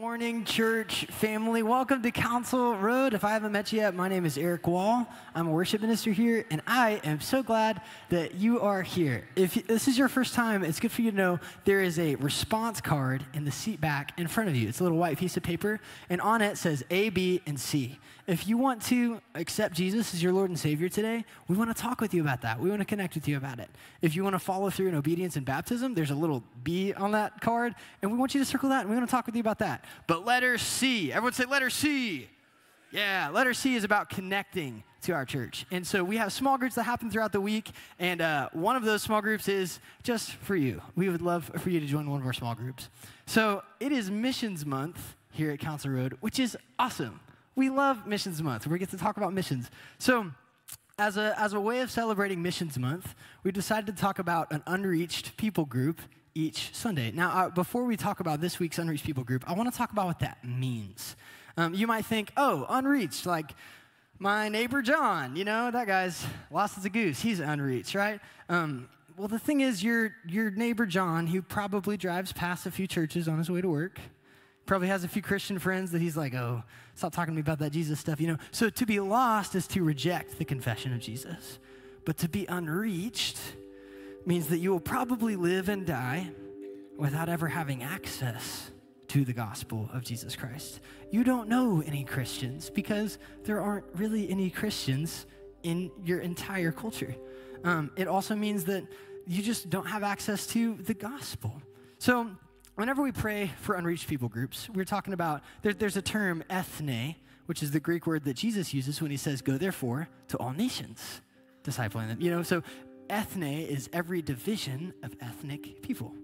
Morning, church family. Welcome to Council Road. If I haven't met you yet, my name is Eric Wall. I'm a worship minister here, and I am so glad that you are here. If this is your first time, it's good for you to know there is a response card in the seat back in front of you. It's a little white piece of paper, and on it says A, B, and C. If you want to accept Jesus as your Lord and Savior today, we want to talk with you about that. We want to connect with you about it. If you want to follow through in obedience and baptism, there's a little B on that card, and we want you to circle that, and we want to talk with you about that. But letter C, everyone say letter C. Yeah, letter C is about connecting to our church. And so we have small groups that happen throughout the week, and uh, one of those small groups is just for you. We would love for you to join one of our small groups. So it is Missions Month here at Council Road, which is awesome. We love Missions Month. We get to talk about missions. So, as a, as a way of celebrating Missions Month, we decided to talk about an unreached people group each Sunday. Now, uh, before we talk about this week's unreached people group, I want to talk about what that means. Um, you might think, oh, unreached, like my neighbor John, you know, that guy's lost as a goose. He's unreached, right? Um, well, the thing is, your, your neighbor John, who probably drives past a few churches on his way to work, Probably has a few Christian friends that he's like, oh, stop talking to me about that Jesus stuff, you know. So to be lost is to reject the confession of Jesus. But to be unreached means that you will probably live and die without ever having access to the gospel of Jesus Christ. You don't know any Christians because there aren't really any Christians in your entire culture. Um, it also means that you just don't have access to the gospel. So whenever we pray for unreached people groups, we're talking about there, there's a term, ethne, which is the Greek word that Jesus uses when he says, Go therefore to all nations, discipling them. You know, so ethne is every division of ethnic people.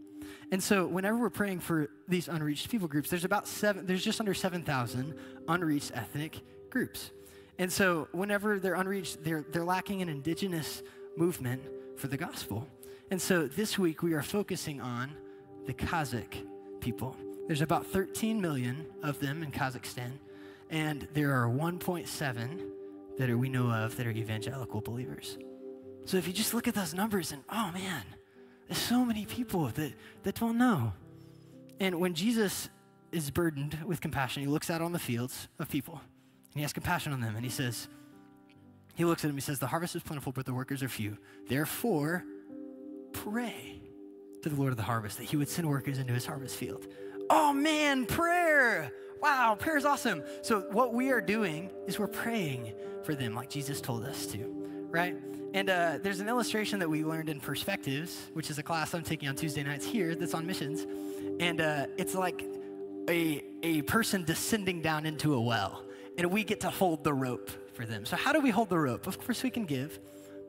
And so whenever we're praying for these unreached people groups, there's about seven, there's just under 7,000 unreached ethnic groups. And so whenever they're unreached, they're, they're lacking an indigenous movement for the gospel. And so this week we are focusing on the Kazakh people. There's about 13 million of them in Kazakhstan, and there are 1.7 that are, we know of that are evangelical believers. So if you just look at those numbers and, oh man, there's so many people that, that don't know. And when Jesus is burdened with compassion, he looks out on the fields of people and he has compassion on them and he says, he looks at them, he says, The harvest is plentiful, but the workers are few. Therefore, pray to the Lord of the harvest that he would send workers into his harvest field. Oh man, prayer! Wow, prayer is awesome. So, what we are doing is we're praying for them like Jesus told us to, right? And uh, there's an illustration that we learned in Perspectives, which is a class I'm taking on Tuesday nights here that's on missions. And uh, it's like a, a person descending down into a well, and we get to hold the rope for them. So, how do we hold the rope? Of course, we can give,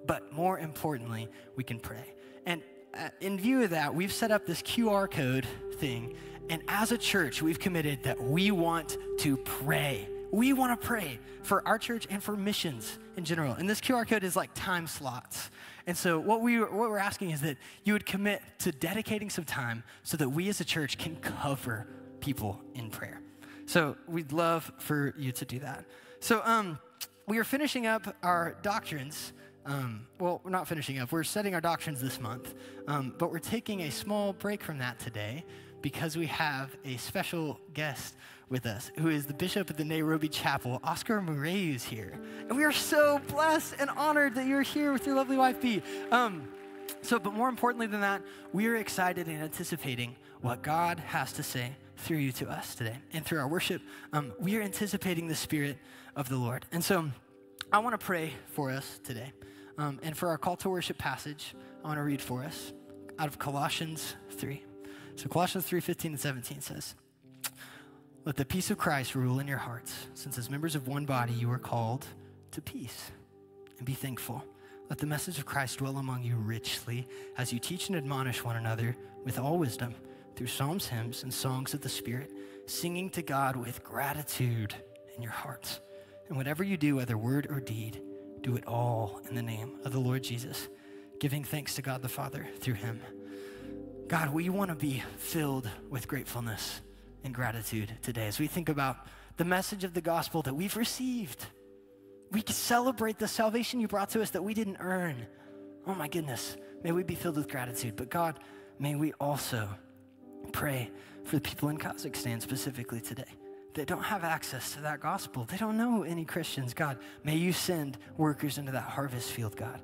but more importantly, we can pray. And uh, in view of that, we've set up this QR code thing. And as a church, we've committed that we want to pray. We want to pray for our church and for missions in general. And this QR code is like time slots. And so what we what we're asking is that you would commit to dedicating some time so that we as a church can cover people in prayer. So we'd love for you to do that. So um, we are finishing up our doctrines um, well, we're not finishing up. We're setting our doctrines this month, um, but we're taking a small break from that today because we have a special guest with us who is the bishop of the Nairobi Chapel, Oscar Muriu, is here. And we are so blessed and honored that you're here with your lovely wife, B. Um, so, but more importantly than that, we are excited and anticipating what God has to say through you to us today. And through our worship, um, we are anticipating the Spirit of the Lord. And so I want to pray for us today. Um, and for our call to worship passage, I want to read for us out of Colossians 3. So Colossians 3 15 and 17 says, Let the peace of Christ rule in your hearts, since as members of one body you are called to peace. And be thankful. Let the message of Christ dwell among you richly as you teach and admonish one another with all wisdom through psalms, hymns, and songs of the Spirit, singing to God with gratitude in your hearts. And whatever you do, whether word or deed, do it all in the name of the Lord Jesus, giving thanks to God the Father through him. God, we want to be filled with gratefulness and gratitude today as we think about the message of the gospel that we've received. We celebrate the salvation you brought to us that we didn't earn. Oh my goodness, may we be filled with gratitude. But God, may we also Pray for the people in Kazakhstan specifically today that don't have access to that gospel. They don't know any Christians. God, may you send workers into that harvest field, God.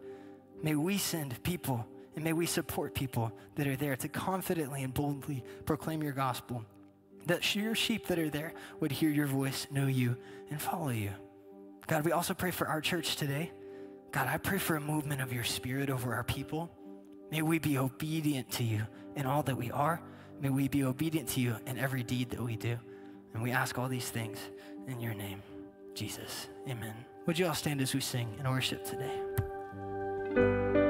May we send people and may we support people that are there to confidently and boldly proclaim your gospel. That your sheep that are there would hear your voice, know you, and follow you. God, we also pray for our church today. God, I pray for a movement of your spirit over our people. May we be obedient to you in all that we are. May we be obedient to you in every deed that we do. And we ask all these things in your name, Jesus. Amen. Would you all stand as we sing and worship today?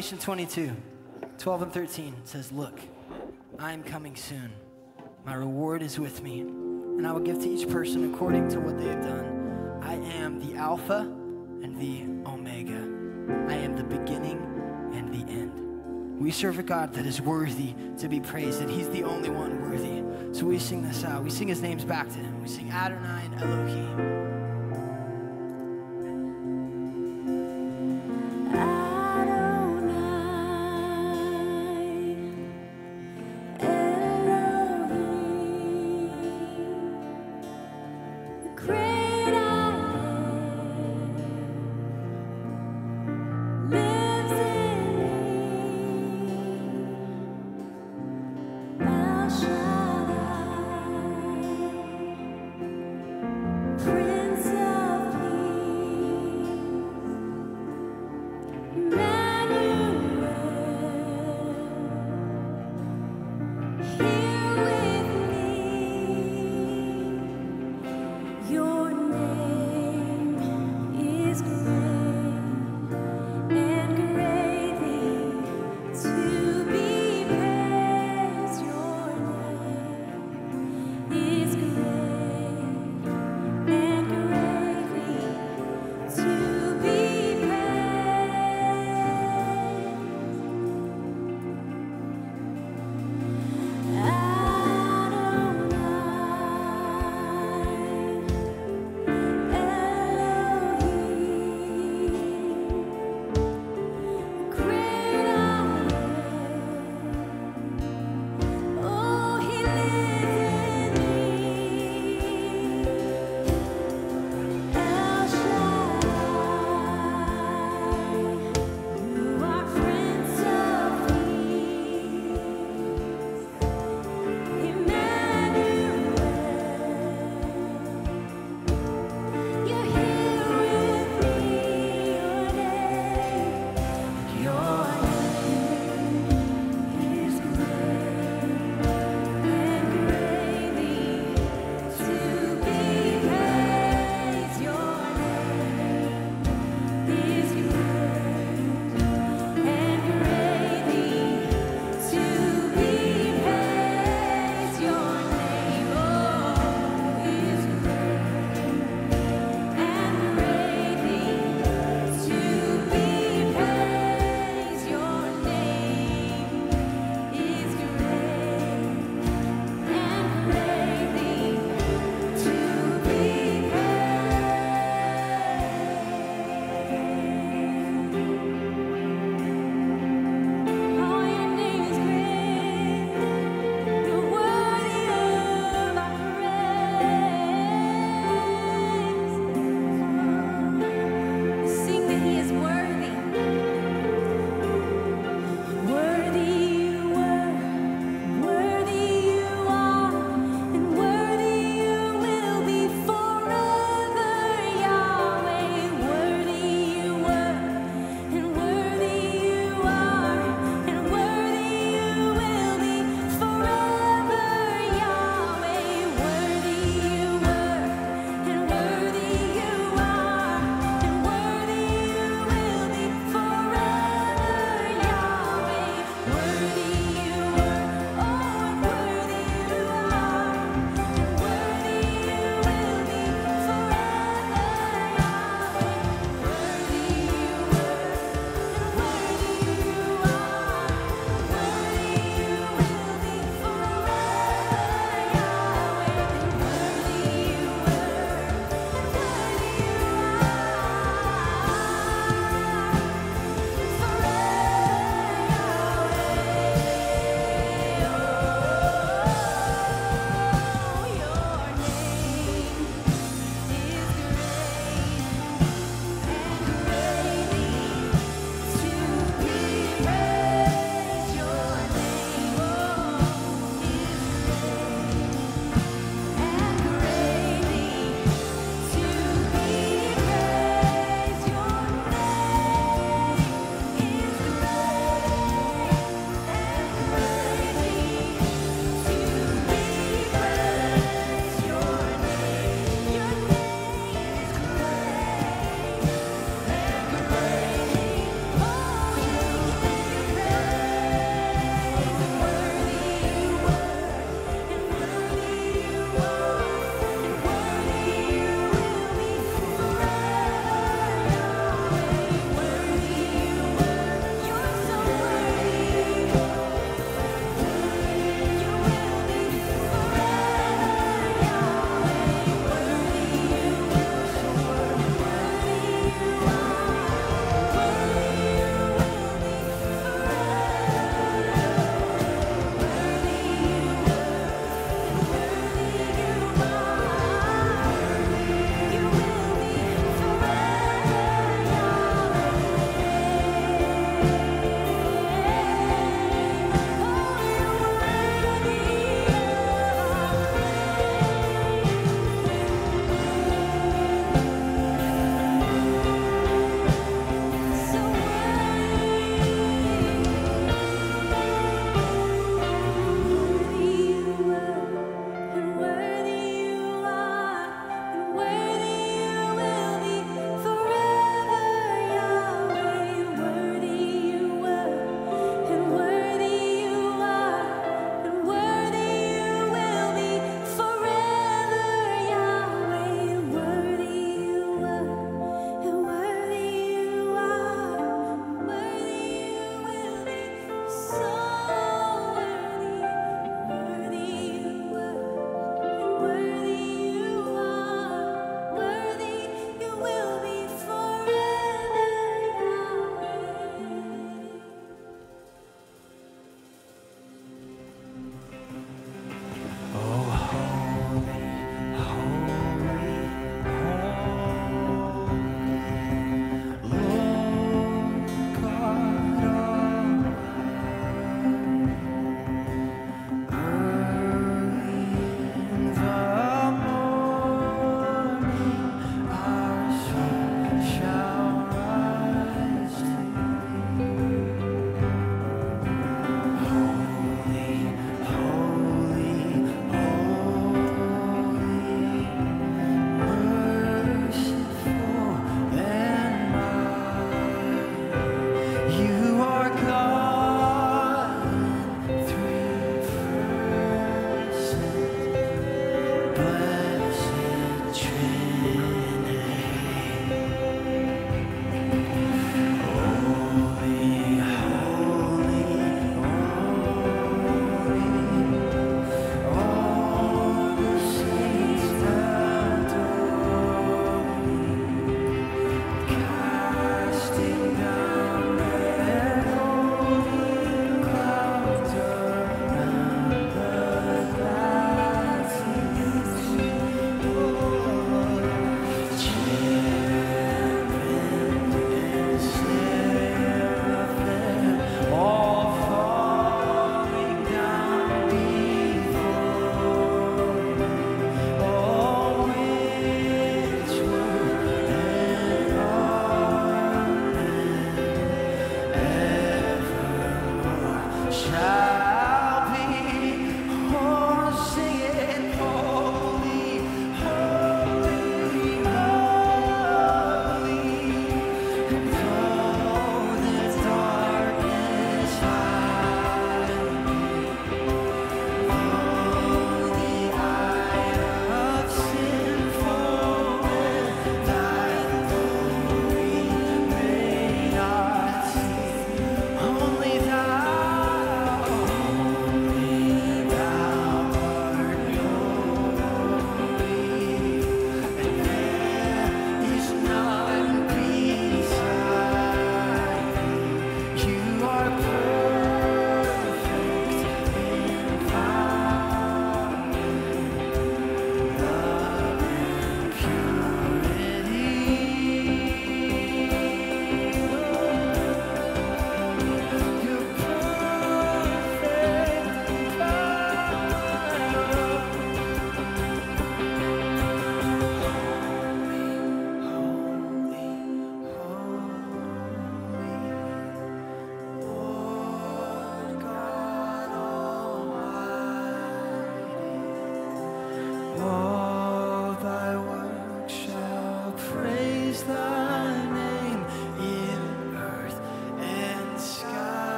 Revelation 22, 12 and 13 says, Look, I am coming soon. My reward is with me, and I will give to each person according to what they have done. I am the Alpha and the Omega. I am the beginning and the end. We serve a God that is worthy to be praised, and He's the only one worthy. So we sing this out. We sing His names back to Him. We sing Adonai and Elohim.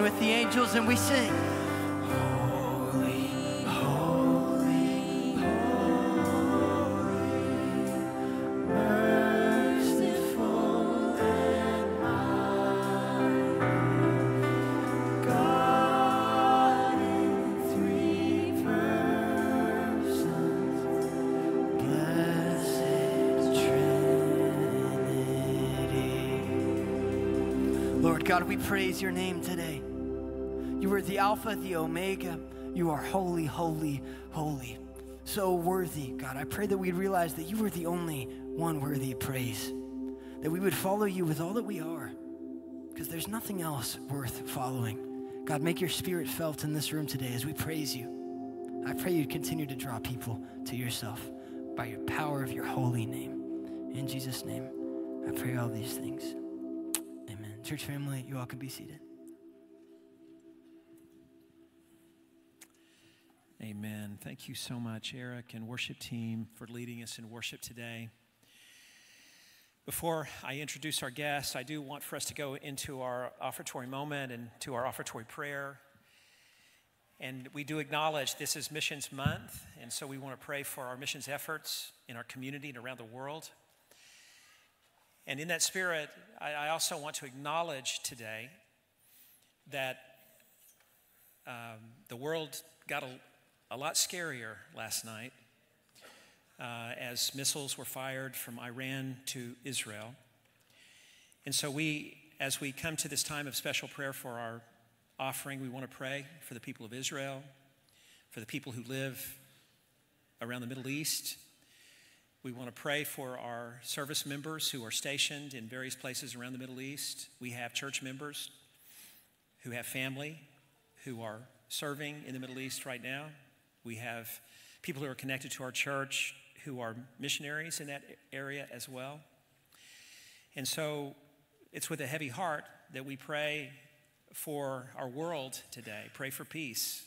Join with the angels and we sing. Merciful and mighty, God in three persons, blessed Trinity. Lord God, we praise your name today. The Alpha, the Omega. You are holy, holy, holy. So worthy, God. I pray that we'd realize that you are the only one worthy of praise. That we would follow you with all that we are. Because there's nothing else worth following. God, make your spirit felt in this room today as we praise you. I pray you'd continue to draw people to yourself by your power of your holy name. In Jesus' name, I pray all these things. Amen. Church family, you all can be seated. Amen. Thank you so much, Eric and worship team, for leading us in worship today. Before I introduce our guests, I do want for us to go into our offertory moment and to our offertory prayer. And we do acknowledge this is Missions Month, and so we want to pray for our missions efforts in our community and around the world. And in that spirit, I, I also want to acknowledge today that um, the world got a, a lot scarier last night uh, as missiles were fired from Iran to Israel. And so, we, as we come to this time of special prayer for our offering, we want to pray for the people of Israel, for the people who live around the Middle East. We want to pray for our service members who are stationed in various places around the Middle East. We have church members who have family who are serving in the Middle East right now. We have people who are connected to our church who are missionaries in that area as well. And so it's with a heavy heart that we pray for our world today, pray for peace.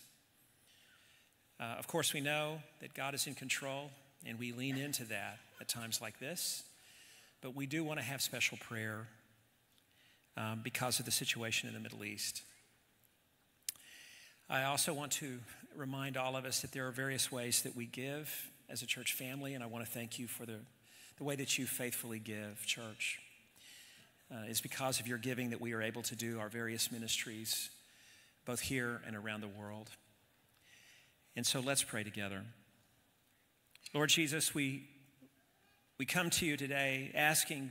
Uh, of course, we know that God is in control, and we lean into that at times like this. But we do want to have special prayer um, because of the situation in the Middle East. I also want to remind all of us that there are various ways that we give as a church family, and I want to thank you for the, the way that you faithfully give, church. Uh, it's because of your giving that we are able to do our various ministries, both here and around the world. And so let's pray together. Lord Jesus, we, we come to you today asking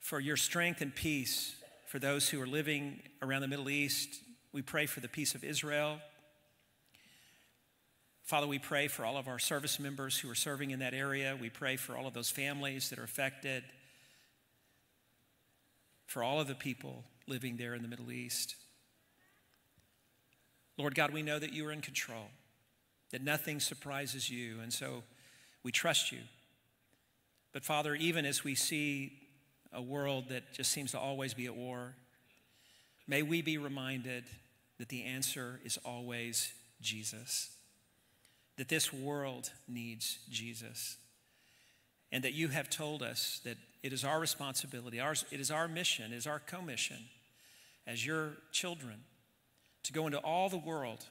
for your strength and peace for those who are living around the Middle East. We pray for the peace of Israel. Father, we pray for all of our service members who are serving in that area. We pray for all of those families that are affected, for all of the people living there in the Middle East. Lord God, we know that you are in control, that nothing surprises you, and so we trust you. But Father, even as we see a world that just seems to always be at war, may we be reminded that the answer is always Jesus that this world needs Jesus. And that you have told us that it is our responsibility, ours, it is our mission, it is our commission as your children to go into all the world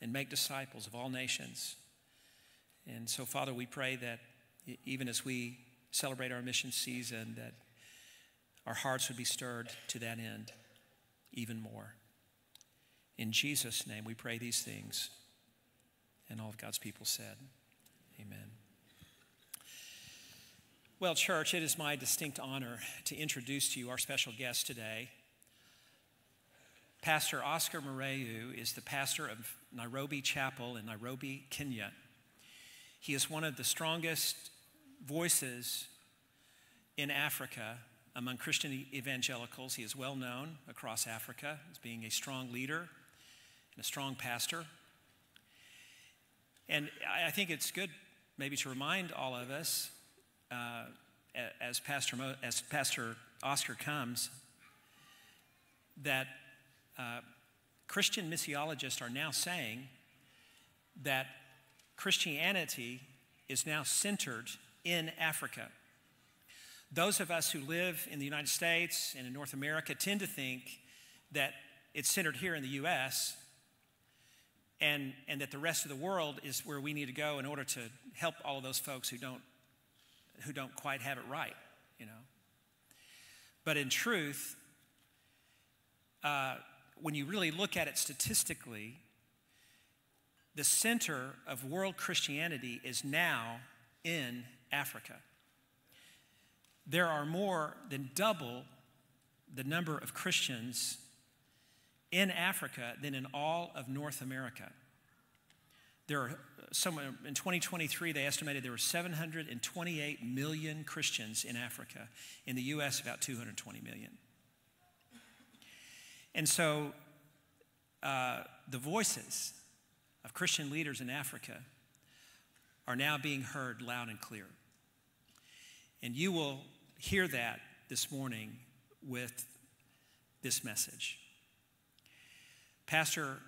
and make disciples of all nations. And so, Father, we pray that even as we celebrate our mission season, that our hearts would be stirred to that end even more. In Jesus' name, we pray these things. And all of God's people said, Amen. Well, church, it is my distinct honor to introduce to you our special guest today. Pastor Oscar Muriu is the pastor of Nairobi Chapel in Nairobi, Kenya. He is one of the strongest voices in Africa among Christian evangelicals. He is well known across Africa as being a strong leader and a strong pastor. And I think it's good maybe to remind all of us uh, as, Pastor Mo, as Pastor Oscar comes that uh, Christian missiologists are now saying that Christianity is now centered in Africa. Those of us who live in the United States and in North America tend to think that it's centered here in the U.S., and, and that the rest of the world is where we need to go in order to help all of those folks who don't, who don't quite have it right, you know. But in truth, uh, when you really look at it statistically, the center of world Christianity is now in Africa. There are more than double the number of Christians in Africa than in all of North America. There are some, in 2023, they estimated there were 728 million Christians in Africa. In the U.S., about 220 million. And so uh, the voices of Christian leaders in Africa are now being heard loud and clear. And you will hear that this morning with this message. Pastor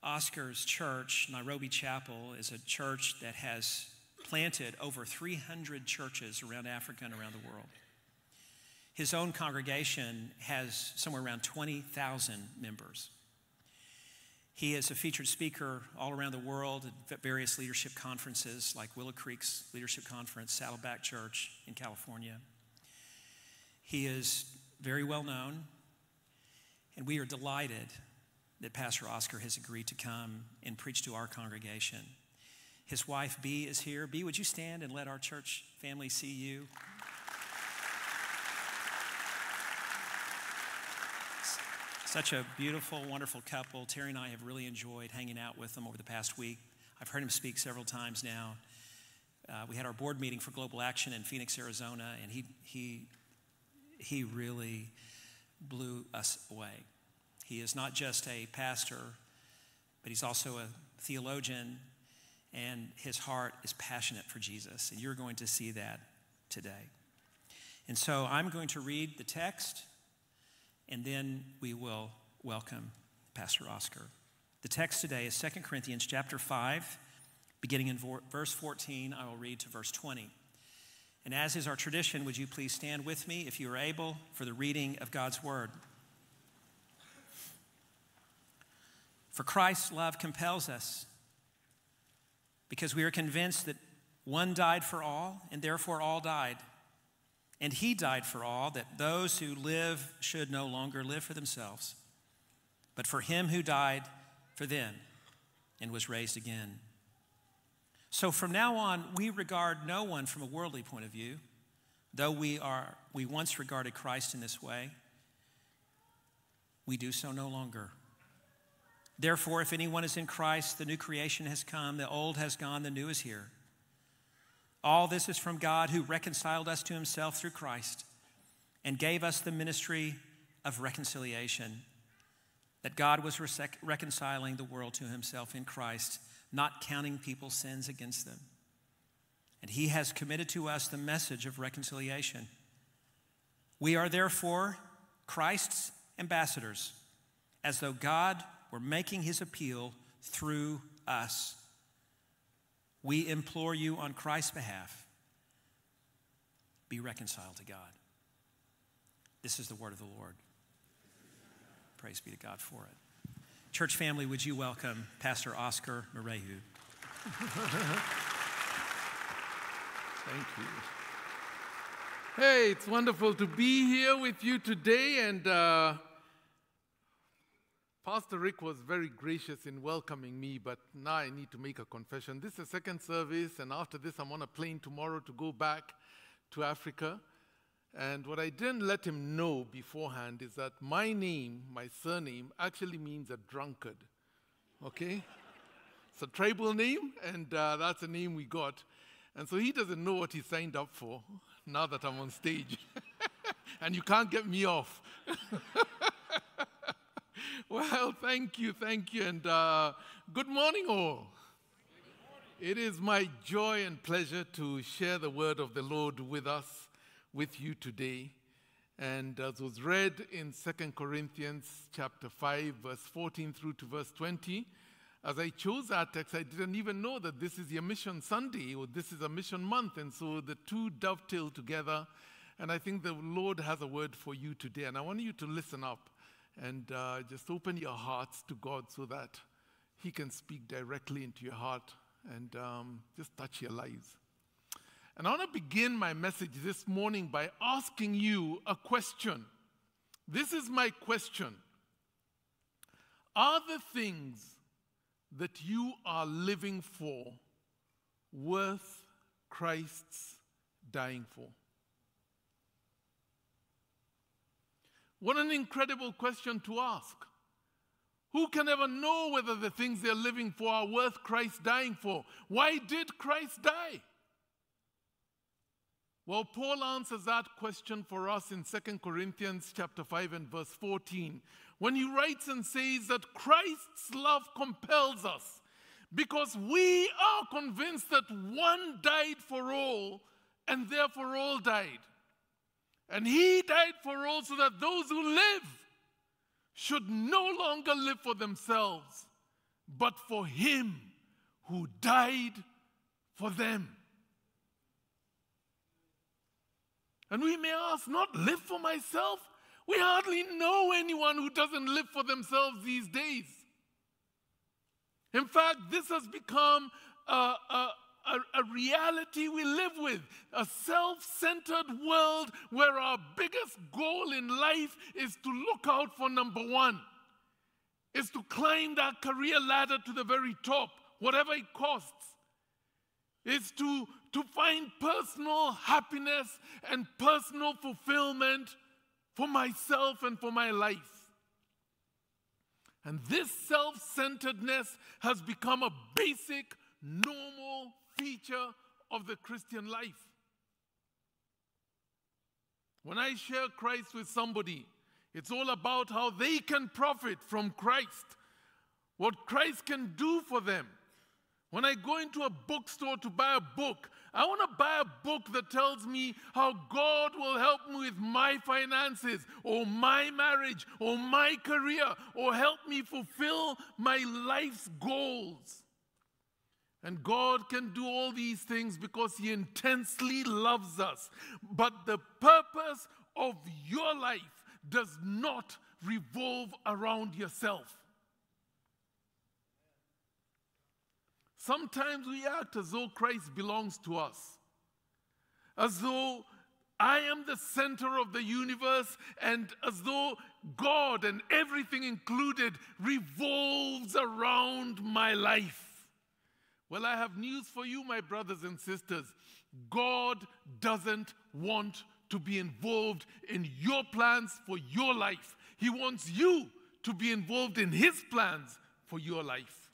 Oscar's church, Nairobi Chapel, is a church that has planted over 300 churches around Africa and around the world. His own congregation has somewhere around 20,000 members. He is a featured speaker all around the world at various leadership conferences like Willow Creek's Leadership Conference, Saddleback Church in California. He is very well known, and we are delighted that Pastor Oscar has agreed to come and preach to our congregation. His wife, B, is here. B, would you stand and let our church family see you? Such a beautiful, wonderful couple. Terry and I have really enjoyed hanging out with them over the past week. I've heard him speak several times now. Uh, we had our board meeting for Global Action in Phoenix, Arizona, and he, he, he really blew us away. He is not just a pastor, but he's also a theologian, and his heart is passionate for Jesus. And you're going to see that today. And so I'm going to read the text, and then we will welcome Pastor Oscar. The text today is 2 Corinthians chapter 5, beginning in verse 14. I will read to verse 20. And as is our tradition, would you please stand with me, if you are able, for the reading of God's word? For Christ's love compels us because we are convinced that one died for all, and therefore all died. And he died for all, that those who live should no longer live for themselves, but for him who died for them and was raised again. So from now on, we regard no one from a worldly point of view, though we, are, we once regarded Christ in this way. We do so no longer. Therefore, if anyone is in Christ, the new creation has come, the old has gone, the new is here. All this is from God who reconciled us to himself through Christ and gave us the ministry of reconciliation. That God was rec- reconciling the world to himself in Christ, not counting people's sins against them. And he has committed to us the message of reconciliation. We are therefore Christ's ambassadors, as though God were making his appeal through us. We implore you on Christ's behalf be reconciled to God. This is the word of the Lord. Praise be to God for it. Church family, would you welcome Pastor Oscar Muriu? Thank you. Hey, it's wonderful to be here with you today, and uh, Pastor Rick was very gracious in welcoming me, but now I need to make a confession. This is the second service, and after this, I'm on a plane tomorrow to go back to Africa. And what I didn't let him know beforehand is that my name, my surname, actually means a drunkard. Okay? it's a tribal name, and uh, that's a name we got. And so he doesn't know what he signed up for now that I'm on stage. and you can't get me off. Well, thank you, thank you, and uh, good morning, all. It is my joy and pleasure to share the word of the Lord with us, with you today. And as was read in 2 Corinthians chapter 5, verse 14 through to verse 20, as I chose that text, I didn't even know that this is your mission Sunday or this is a mission month. And so the two dovetail together. And I think the Lord has a word for you today. And I want you to listen up And uh, just open your hearts to God so that He can speak directly into your heart and um, just touch your lives. And I want to begin my message this morning by asking you a question. This is my question Are the things that you are living for worth Christ's dying for? What an incredible question to ask. Who can ever know whether the things they're living for are worth Christ dying for? Why did Christ die? Well, Paul answers that question for us in 2 Corinthians chapter 5 and verse 14 when he writes and says that Christ's love compels us because we are convinced that one died for all and therefore all died. And he died for all so that those who live should no longer live for themselves, but for him who died for them. And we may ask, not live for myself? We hardly know anyone who doesn't live for themselves these days. In fact, this has become a, a, a, a reality we live with a self centered world where our biggest goal in life is to look out for number one, is to climb that career ladder to the very top, whatever it costs, is to, to find personal happiness and personal fulfillment for myself and for my life. And this self centeredness has become a basic, normal feature of the Christian life. When I share Christ with somebody, it's all about how they can profit from Christ, what Christ can do for them. When I go into a bookstore to buy a book, I want to buy a book that tells me how God will help me with my finances, or my marriage, or my career, or help me fulfill my life's goals. And God can do all these things because He intensely loves us. But the purpose of your life does not revolve around yourself. Sometimes we act as though Christ belongs to us, as though I am the center of the universe, and as though God and everything included revolves around my life. Well, I have news for you, my brothers and sisters. God doesn't want to be involved in your plans for your life, He wants you to be involved in His plans for your life.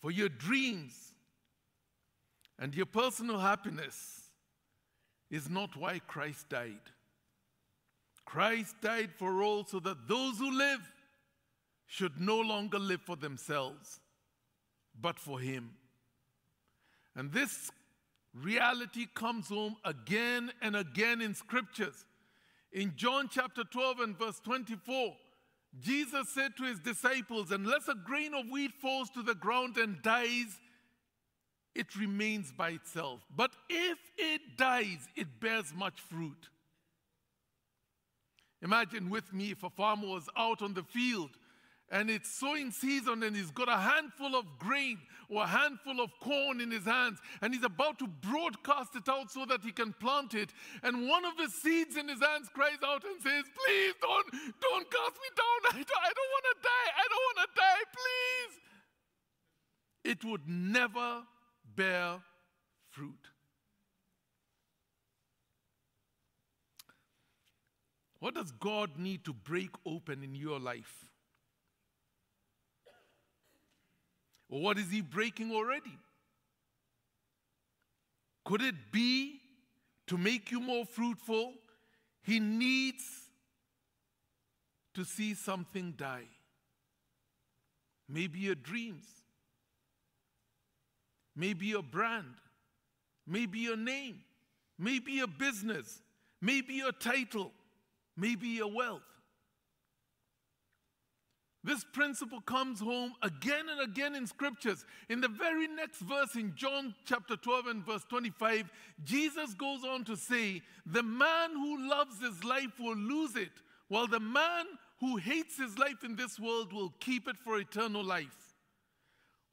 For your dreams and your personal happiness is not why Christ died. Christ died for all so that those who live should no longer live for themselves, but for Him. And this reality comes home again and again in scriptures. In John chapter 12 and verse 24, Jesus said to his disciples, Unless a grain of wheat falls to the ground and dies, it remains by itself. But if it dies, it bears much fruit. Imagine with me if a farmer was out on the field and it's sowing season and he's got a handful of grain or a handful of corn in his hands and he's about to broadcast it out so that he can plant it. And one of the seeds in his hands cries out and says please don't don't cast me down. I don't, I don't want to die. I don't want to die. Please. It would never bear fruit. What does god need to break open in your life Or what is he breaking already? Could it be to make you more fruitful? He needs to see something die. Maybe your dreams, maybe your brand, maybe your name, maybe your business, maybe your title, maybe your wealth. This principle comes home again and again in scriptures. In the very next verse in John chapter 12 and verse 25, Jesus goes on to say, The man who loves his life will lose it, while the man who hates his life in this world will keep it for eternal life.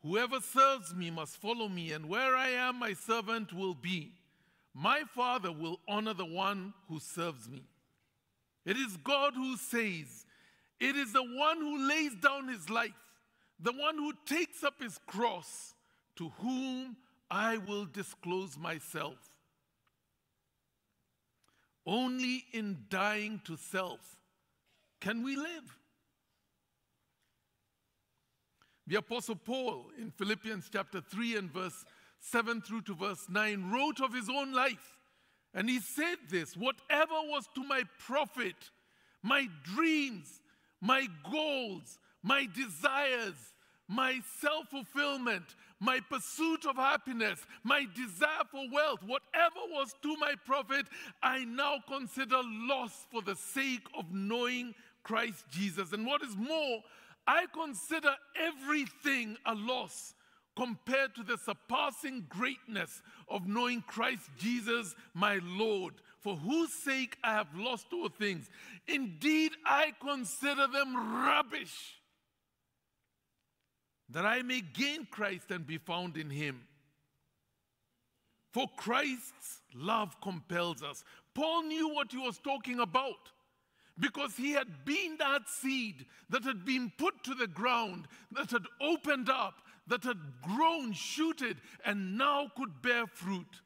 Whoever serves me must follow me, and where I am, my servant will be. My Father will honor the one who serves me. It is God who says, It is the one who lays down his life, the one who takes up his cross, to whom I will disclose myself. Only in dying to self can we live. The Apostle Paul in Philippians chapter 3 and verse 7 through to verse 9 wrote of his own life. And he said this whatever was to my profit, my dreams, my goals, my desires, my self fulfillment, my pursuit of happiness, my desire for wealth, whatever was to my profit, I now consider loss for the sake of knowing Christ Jesus. And what is more, I consider everything a loss compared to the surpassing greatness of knowing Christ Jesus, my Lord, for whose sake I have lost all things. Indeed, I consider them rubbish, that I may gain Christ and be found in him. For Christ's love compels us. Paul knew what he was talking about because he had been that seed that had been put to the ground, that had opened up, that had grown, shooted, and now could bear fruit.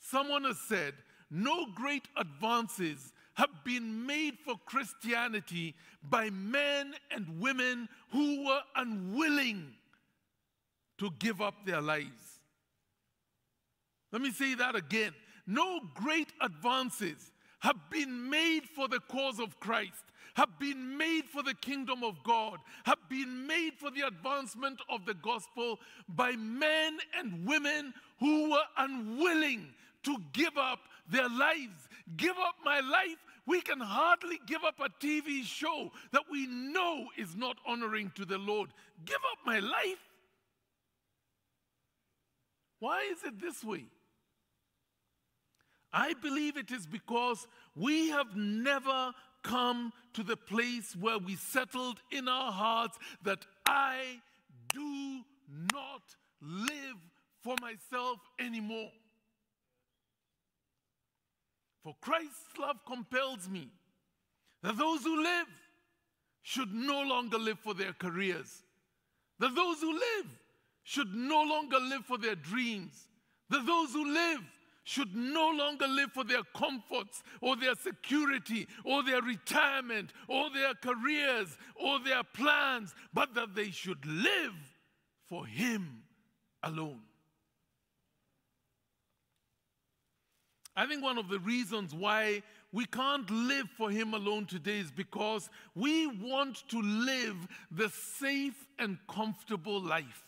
Someone has said, no great advances have been made for Christianity by men and women who were unwilling to give up their lives. Let me say that again. No great advances have been made for the cause of Christ, have been made for the kingdom of God, have been made for the advancement of the gospel by men and women who were unwilling to give up their lives. Give up my life. We can hardly give up a TV show that we know is not honoring to the Lord. Give up my life. Why is it this way? I believe it is because we have never come to the place where we settled in our hearts that I do not live for myself anymore. For Christ's love compels me that those who live should no longer live for their careers, that those who live should no longer live for their dreams, that those who live should no longer live for their comforts or their security or their retirement or their careers or their plans, but that they should live for Him alone. I think one of the reasons why we can't live for Him alone today is because we want to live the safe and comfortable life.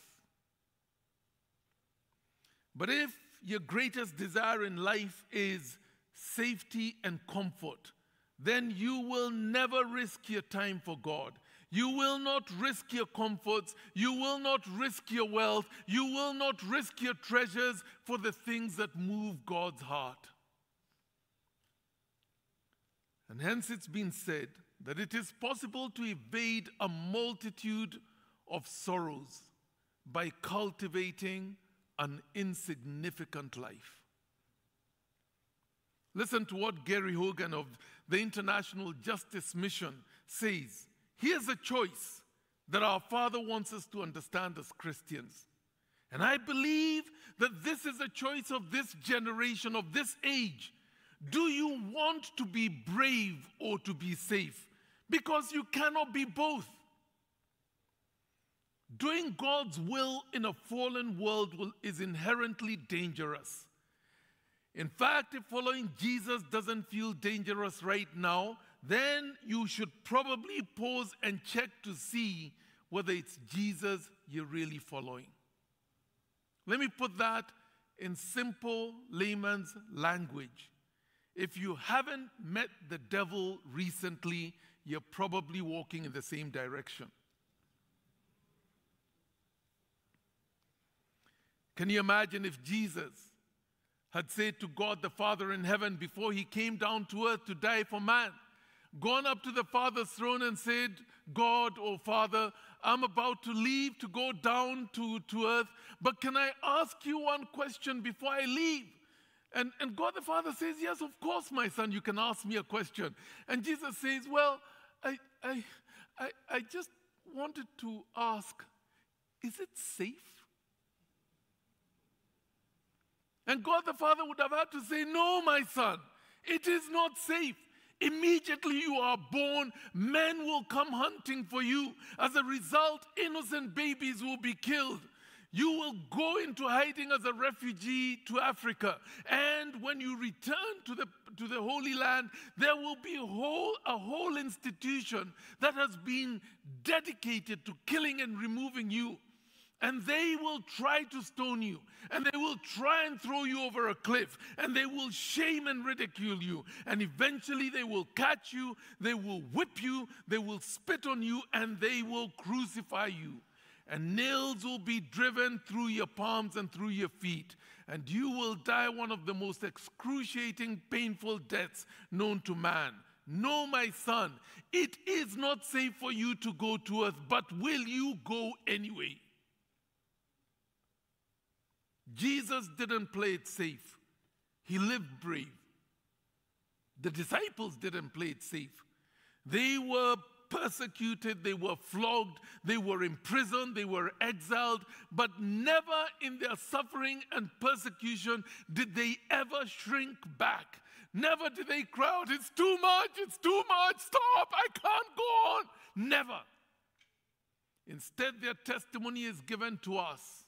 But if your greatest desire in life is safety and comfort, then you will never risk your time for God. You will not risk your comforts. You will not risk your wealth. You will not risk your treasures for the things that move God's heart. And hence it's been said that it is possible to evade a multitude of sorrows by cultivating an insignificant life. Listen to what Gary Haugen of the International Justice Mission says. Here's a choice that our Father wants us to understand as Christians. And I believe that this is a choice of this generation, of this age. Do you want to be brave or to be safe? Because you cannot be both. Doing God's will in a fallen world will, is inherently dangerous. In fact, if following Jesus doesn't feel dangerous right now, then you should probably pause and check to see whether it's Jesus you're really following. Let me put that in simple layman's language. If you haven't met the devil recently, you're probably walking in the same direction. Can you imagine if Jesus had said to God the Father in heaven before he came down to earth to die for man, gone up to the Father's throne and said, God, oh Father, I'm about to leave to go down to, to earth, but can I ask you one question before I leave? And, and God the Father says, Yes, of course, my son, you can ask me a question. And Jesus says, Well, I, I, I, I just wanted to ask, is it safe? And God the Father would have had to say, No, my son, it is not safe. Immediately you are born, men will come hunting for you. As a result, innocent babies will be killed. You will go into hiding as a refugee to Africa. And when you return to the, to the Holy Land, there will be a whole, a whole institution that has been dedicated to killing and removing you. And they will try to stone you, and they will try and throw you over a cliff, and they will shame and ridicule you. And eventually they will catch you, they will whip you, they will spit on you, and they will crucify you. And nails will be driven through your palms and through your feet, and you will die one of the most excruciating, painful deaths known to man. No, my son, it is not safe for you to go to earth, but will you go anyway? Jesus didn't play it safe, he lived brave. The disciples didn't play it safe. They were persecuted, they were flogged, they were imprisoned, they were exiled, but never in their suffering and persecution did they ever shrink back. Never did they cry out, It's too much, it's too much, stop, I can't go on. Never. Instead, their testimony is given to us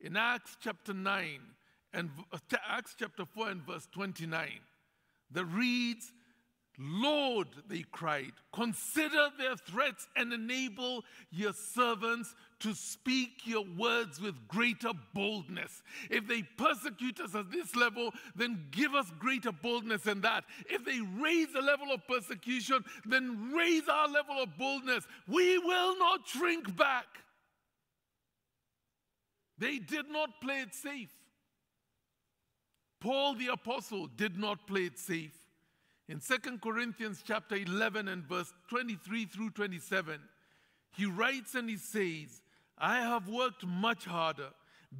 in Acts chapter 9 and Acts chapter 4 and verse 29. The reads, Lord, they cried, consider their threats and enable your servants to speak your words with greater boldness. If they persecute us at this level, then give us greater boldness than that. If they raise the level of persecution, then raise our level of boldness. We will not shrink back. They did not play it safe. Paul the apostle did not play it safe. In 2 Corinthians chapter 11 and verse 23 through 27, he writes and he says, I have worked much harder,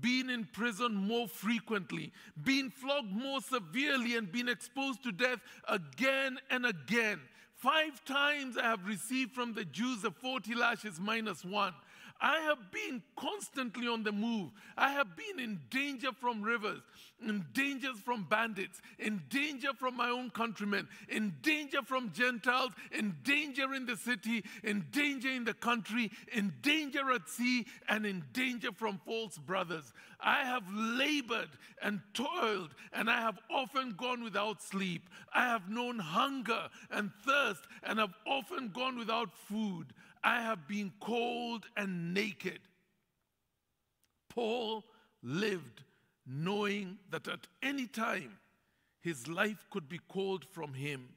been in prison more frequently, been flogged more severely, and been exposed to death again and again. Five times I have received from the Jews the 40 lashes minus one. I have been constantly on the move. I have been in danger from rivers, in danger from bandits, in danger from my own countrymen, in danger from Gentiles, in danger in the city, in danger in the country, in danger at sea, and in danger from false brothers. I have labored and toiled, and I have often gone without sleep. I have known hunger and thirst, and have often gone without food. I have been cold and naked. Paul lived knowing that at any time his life could be called from him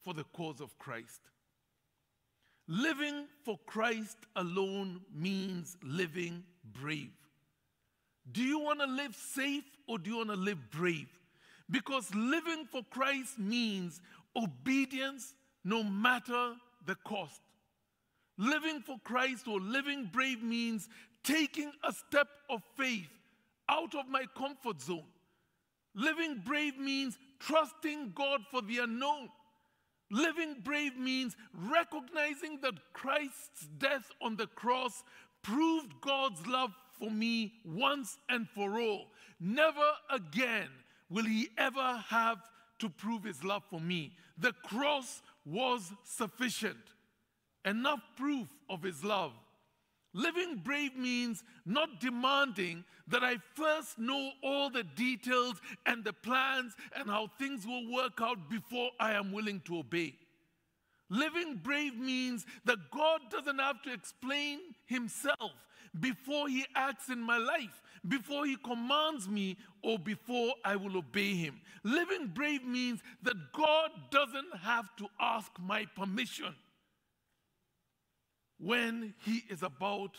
for the cause of Christ. Living for Christ alone means living brave. Do you want to live safe or do you want to live brave? Because living for Christ means obedience no matter the cost. Living for Christ or living brave means taking a step of faith out of my comfort zone. Living brave means trusting God for the unknown. Living brave means recognizing that Christ's death on the cross proved God's love for me once and for all. Never again will he ever have to prove his love for me. The cross was sufficient enough proof of his love. Living brave means not demanding that I first know all the details and the plans and how things will work out before I am willing to obey. Living brave means that God doesn't have to explain himself before he acts in my life, before he commands me, or before I will obey him. Living brave means that God doesn't have to ask my permission. When he is about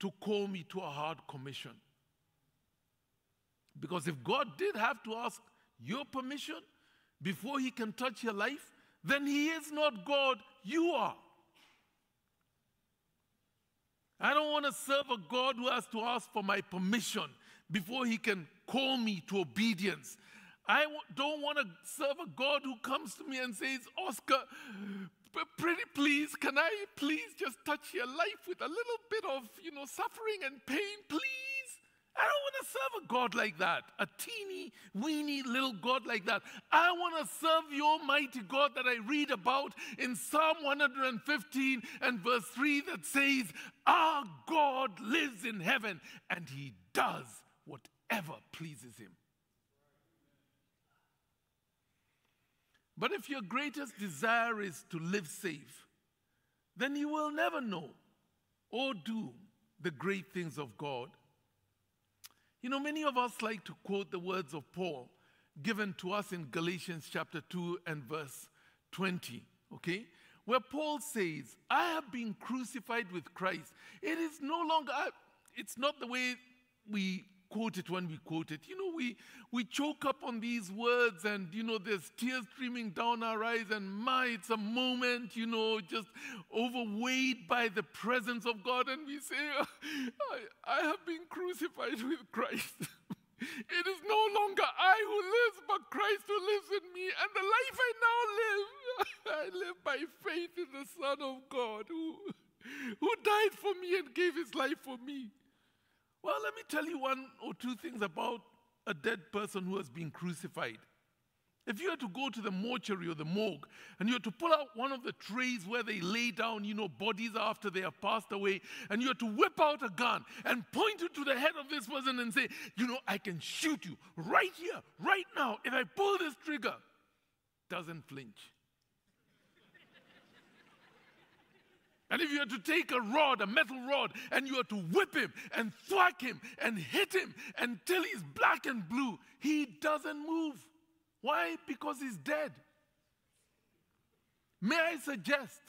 to call me to a hard commission. Because if God did have to ask your permission before he can touch your life, then he is not God, you are. I don't want to serve a God who has to ask for my permission before he can call me to obedience. I don't want to serve a God who comes to me and says, Oscar, pretty please, can I please just touch your life with a little bit of, you know, suffering and pain, please? I don't want to serve a God like that, a teeny, weeny little God like that. I want to serve the Almighty God that I read about in Psalm 115 and verse 3 that says, Our God lives in heaven and he does whatever pleases him. But if your greatest desire is to live safe, then you will never know or do the great things of God. You know, many of us like to quote the words of Paul given to us in Galatians chapter 2 and verse 20, okay? Where Paul says, I have been crucified with Christ. It is no longer, it's not the way we quote it when we quote it. You know, we, we choke up on these words and, you know, there's tears streaming down our eyes and my, it's a moment, you know, just overweighted by the presence of God. And we say, I, I have been crucified with Christ. it is no longer I who lives, but Christ who lives in me. And the life I now live, I live by faith in the Son of God who, who died for me and gave his life for me. Well, let me tell you one or two things about a dead person who has been crucified. If you had to go to the mortuary or the morgue and you had to pull out one of the trays where they lay down, you know, bodies after they have passed away, and you had to whip out a gun and point it to the head of this person and say, you know, I can shoot you right here, right now, if I pull this trigger, doesn't flinch. And if you had to take a rod, a metal rod, and you had to whip him and thwack him and hit him until he's black and blue, he doesn't move. Why? Because he's dead. May I suggest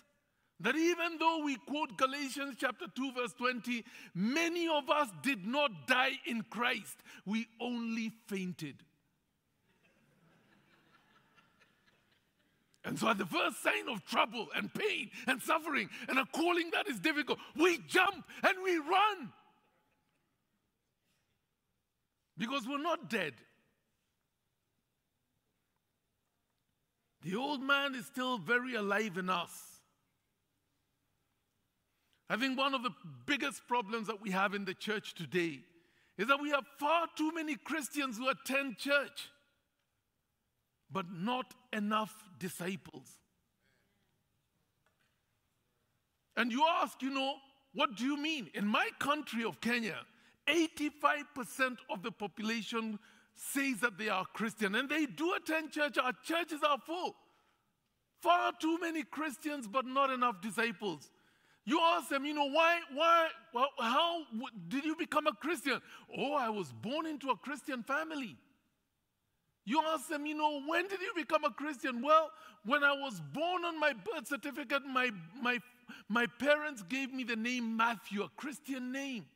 that even though we quote Galatians chapter 2, verse 20, many of us did not die in Christ, we only fainted. And so, at the first sign of trouble and pain and suffering and a calling that is difficult, we jump and we run. Because we're not dead. The old man is still very alive in us. I think one of the biggest problems that we have in the church today is that we have far too many Christians who attend church but not enough disciples. And you ask, you know, what do you mean? In my country of Kenya, 85% of the population says that they are Christian and they do attend church. Our churches are full. Far too many Christians, but not enough disciples. You ask them, you know, why, why, well, how did you become a Christian? Oh, I was born into a Christian family. You ask them, you know, when did you become a Christian? Well, when I was born on my birth certificate, my, my, my parents gave me the name Matthew, a Christian name.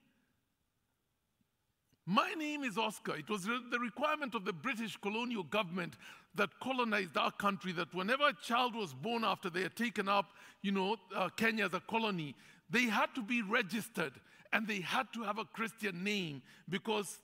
My name is Oscar. It was the requirement of the British colonial government that colonized our country that whenever a child was born after they had taken up, you know, uh, Kenya as a colony, they had to be registered and they had to have a Christian name because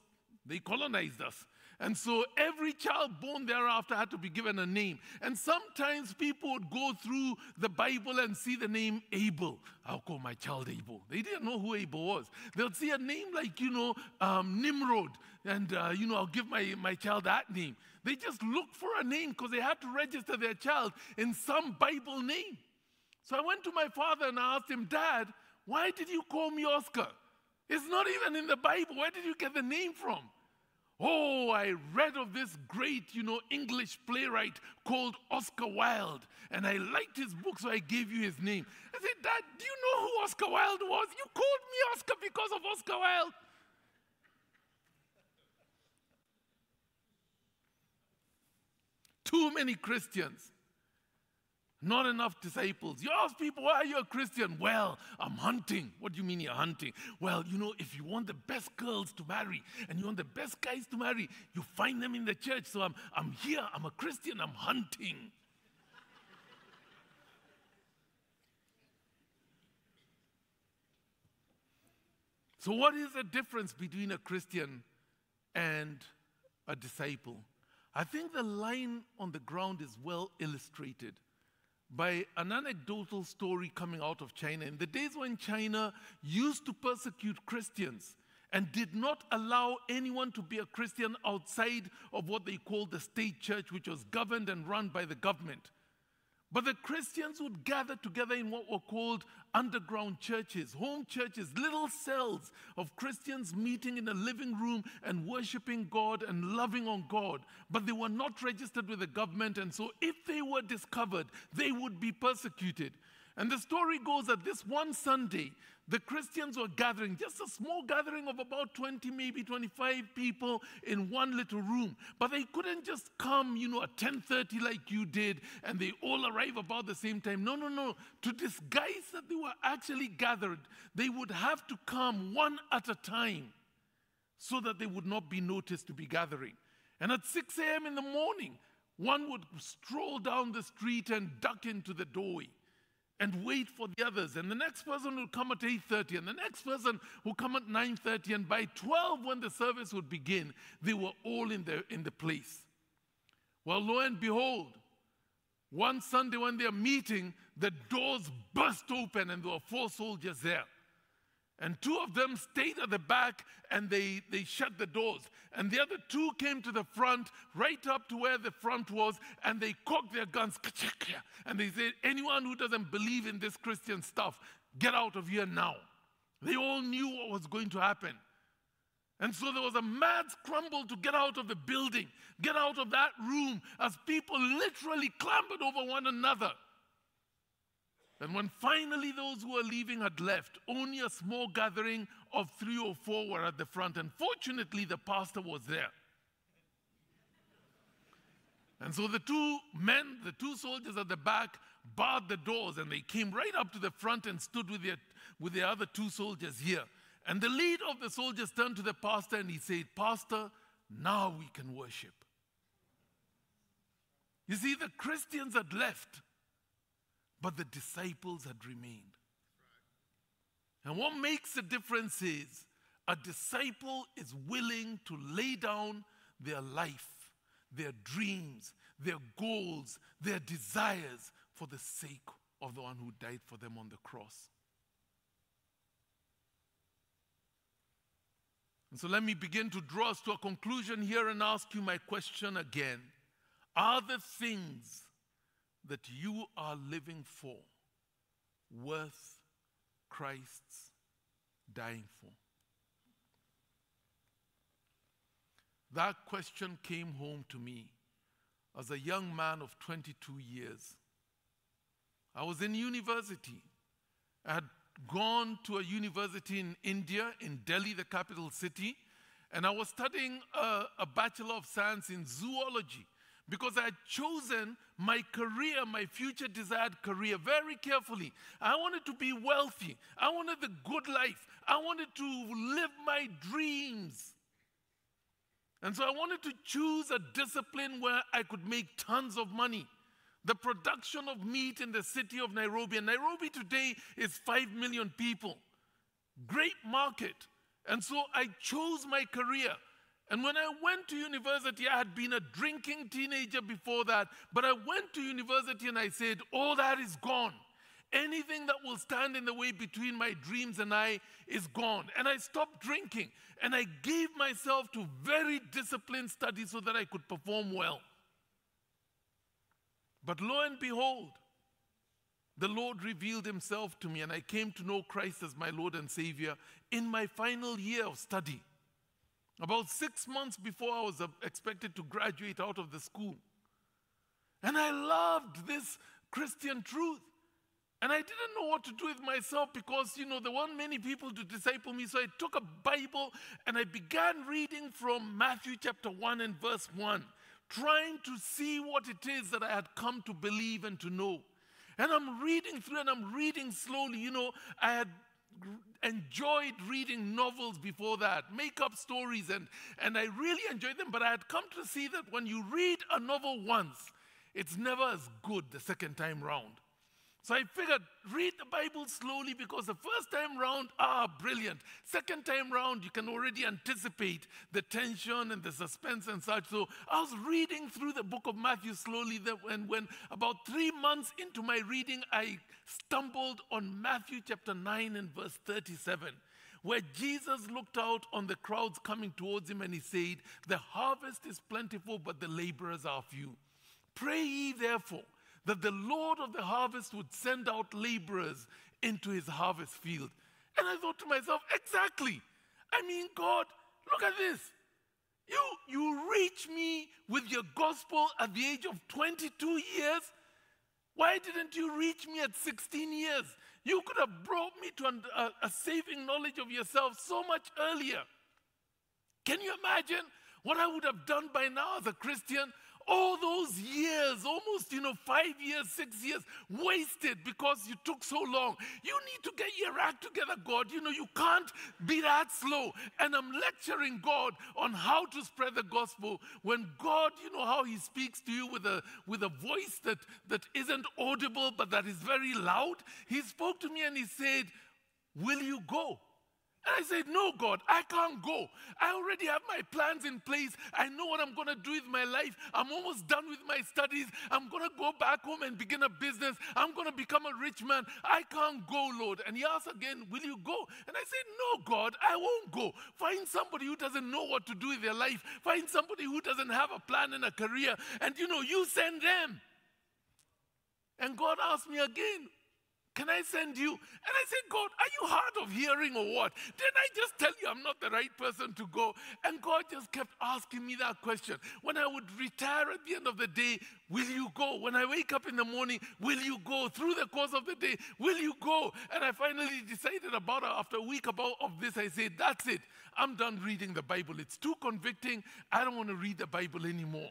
they colonized us. And so every child born thereafter had to be given a name. And sometimes people would go through the Bible and see the name Abel. I'll call my child Abel. They didn't know who Abel was. They'll see a name like, you know, um, Nimrod. And, uh, you know, I'll give my, my child that name. They just looked for a name because they had to register their child in some Bible name. So I went to my father and I asked him, Dad, why did you call me Oscar? It's not even in the Bible. Where did you get the name from? Oh, I read of this great, you know, English playwright called Oscar Wilde, and I liked his book, so I gave you his name. I said, Dad, do you know who Oscar Wilde was? You called me Oscar because of Oscar Wilde. Too many Christians Not enough disciples. You ask people, why are you a Christian? Well, I'm hunting. What do you mean you're hunting? Well, you know, if you want the best girls to marry and you want the best guys to marry, you find them in the church. So I'm, I'm here, I'm a Christian, I'm hunting. So, what is the difference between a Christian and a disciple? I think the line on the ground is well illustrated by an anecdotal story coming out of China. In the days when China used to persecute Christians and did not allow anyone to be a Christian outside of what they called the state church, which was governed and run by the government. But the Christians would gather together in what were called underground churches, home churches, little cells of Christians meeting in a living room and worshiping God and loving on God. But they were not registered with the government, and so if they were discovered, they would be persecuted. And the story goes that this one Sunday, the Christians were gathering, just a small gathering of about 20, maybe 25 people in one little room. But they couldn't just come, you know, at 10:30 like you did, and they all arrive about the same time. No, no, no. To disguise that they were actually gathered, they would have to come one at a time so that they would not be noticed to be gathering. And at 6 a.m. in the morning, one would stroll down the street and duck into the doorway and wait for the others. And the next person will come at 8.30 and the next person will come at 9.30 and by 12 when the service would begin they were all in the, in the place. Well lo and behold one sunday when they're meeting the doors burst open and there were four soldiers there and two of them stayed at the back and they, they shut the doors. And the other two came to the front, right up to where the front was, and they cocked their guns. And they said, Anyone who doesn't believe in this Christian stuff, get out of here now. They all knew what was going to happen. And so there was a mad scramble to get out of the building, get out of that room, as people literally clambered over one another. And when finally those who were leaving had left, only a small gathering of three or four were at the front. And fortunately, the pastor was there. And so the two men, the two soldiers at the back, barred the doors and they came right up to the front and stood with, their, with the other two soldiers here. And the lead of the soldiers turned to the pastor and he said, Pastor, now we can worship. You see, the Christians had left but the disciples had remained. And what makes the difference is a disciple is willing to lay down their life, their dreams, their goals, their desires for the sake of the one who died for them on the cross. And so let me begin to draw us to a conclusion here and ask you my question again. Are the things that you are living for worth Christ's dying for? That question came home to me as a young man of 22 years. I was in university. I had gone to a university in India, in Delhi, the capital city, and I was studying a, a Bachelor of Science in zoology because I had chosen my career, my future desired career, very carefully. I wanted to be wealthy. I wanted the good life. I wanted to live my dreams. And so I wanted to choose a discipline where I could make tons of money. The production of meat in the city of Nairobi, and Nairobi today is 5 million people. Great market. And so I chose my career. And when I went to university, I had been a drinking teenager before that, but I went to university and I said, All that is gone. Anything that will stand in the way between my dreams and I is gone. And I stopped drinking and I gave myself to very disciplined study so that I could perform well. But lo and behold, the Lord revealed himself to me, and I came to know Christ as my Lord and Savior in my final year of study. About six months before I was uh, expected to graduate out of the school. And I loved this Christian truth. And I didn't know what to do with myself because, you know, there weren't many people to disciple me. So I took a Bible and I began reading from Matthew chapter 1 and verse 1, trying to see what it is that I had come to believe and to know. And I'm reading through and I'm reading slowly. You know, I had enjoyed reading novels before that, make up stories, and, and I really enjoyed them. But I had come to see that when you read a novel once, it's never as good the second time round. So I figured, read the Bible slowly because the first time round, ah, brilliant. Second time round, you can already anticipate the tension and the suspense and such. So I was reading through the book of Matthew slowly. When, when about three months into my reading, I stumbled on Matthew chapter 9 and verse 37 where Jesus looked out on the crowds coming towards him and he said, The harvest is plentiful, but the laborers are few. Pray ye therefore that the Lord of the harvest would send out laborers into his harvest field. And I thought to myself, exactly. I mean, God, look at this. You, you reach me with your gospel at the age of 22 years. Why didn't you reach me at 16 years? You could have brought me to an, a, a saving knowledge of yourself so much earlier. Can you imagine what I would have done by now as a Christian? All those years, almost, you know, five years, six years, wasted because you took so long. You need to get your act together, God. You know, you can't be that slow. And I'm lecturing God on how to spread the gospel when God, you know, how He speaks to you with a, with a voice that, that isn't audible but that is very loud. He spoke to me and He said, Will you go? And I said, No, God, I can't go. I already have my plans in place. I know what I'm going to do with my life. I'm almost done with my studies. I'm going to go back home and begin a business. I'm going to become a rich man. I can't go, Lord. And he asked again, Will you go? And I said, No, God, I won't go. Find somebody who doesn't know what to do with their life. Find somebody who doesn't have a plan and a career. And you know, you send them. And God asked me again, can I send you? And I said, God, are you hard of hearing or what? Didn't I just tell you I'm not the right person to go? And God just kept asking me that question. When I would retire at the end of the day, will you go? When I wake up in the morning, will you go? Through the course of the day, will you go? And I finally decided about uh, after a week about of this, I said, that's it. I'm done reading the Bible. It's too convicting. I don't want to read the Bible anymore.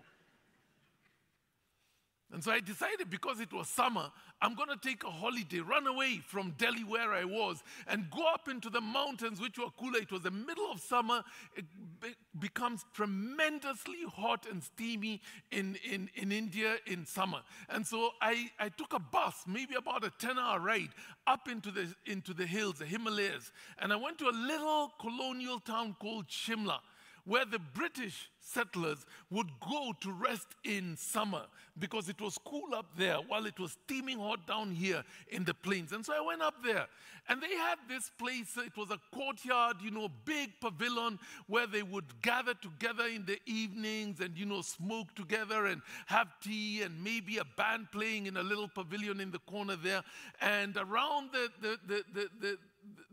And so I decided because it was summer, I'm going to take a holiday, run away from Delhi where I was, and go up into the mountains, which were cooler. It was the middle of summer. It be- becomes tremendously hot and steamy in, in, in India in summer. And so I, I took a bus, maybe about a 10 hour ride, up into the, into the hills, the Himalayas. And I went to a little colonial town called Shimla where the British settlers would go to rest in summer because it was cool up there while it was steaming hot down here in the plains. And so I went up there and they had this place, it was a courtyard, you know, big pavilion where they would gather together in the evenings and, you know, smoke together and have tea and maybe a band playing in a little pavilion in the corner there. And around the, the, the, the, the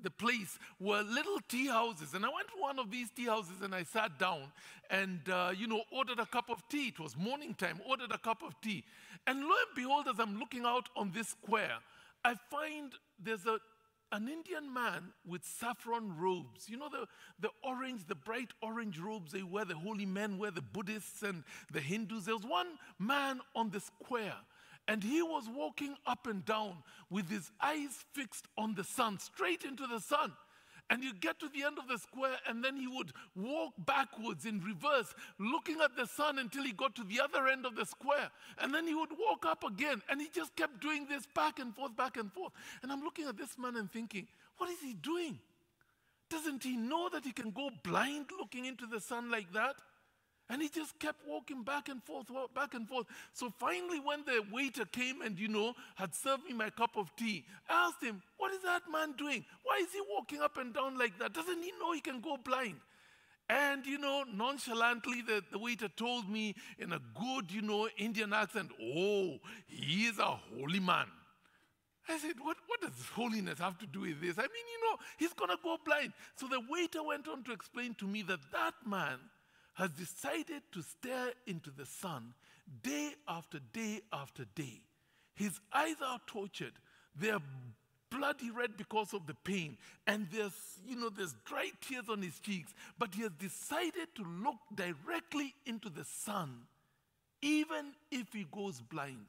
the place were little tea houses. And I went to one of these tea houses and I sat down and, uh, you know, ordered a cup of tea. It was morning time, ordered a cup of tea. And lo and behold, as I'm looking out on this square, I find there's a, an Indian man with saffron robes. You know, the, the orange, the bright orange robes they wear, the holy men wear, the Buddhists and the Hindus. There was one man on the square and he was walking up and down with his eyes fixed on the sun, straight into the sun. And you get to the end of the square, and then he would walk backwards in reverse, looking at the sun until he got to the other end of the square. And then he would walk up again, and he just kept doing this back and forth, back and forth. And I'm looking at this man and thinking, what is he doing? Doesn't he know that he can go blind looking into the sun like that? And he just kept walking back and forth, back and forth. So finally, when the waiter came and, you know, had served me my cup of tea, I asked him, What is that man doing? Why is he walking up and down like that? Doesn't he know he can go blind? And, you know, nonchalantly, the, the waiter told me in a good, you know, Indian accent, Oh, he is a holy man. I said, what, what does holiness have to do with this? I mean, you know, he's going to go blind. So the waiter went on to explain to me that that man has decided to stare into the sun day after day after day. His eyes are tortured. They're bloody red because of the pain. And there's, you know, there's dry tears on his cheeks. But he has decided to look directly into the sun, even if he goes blind.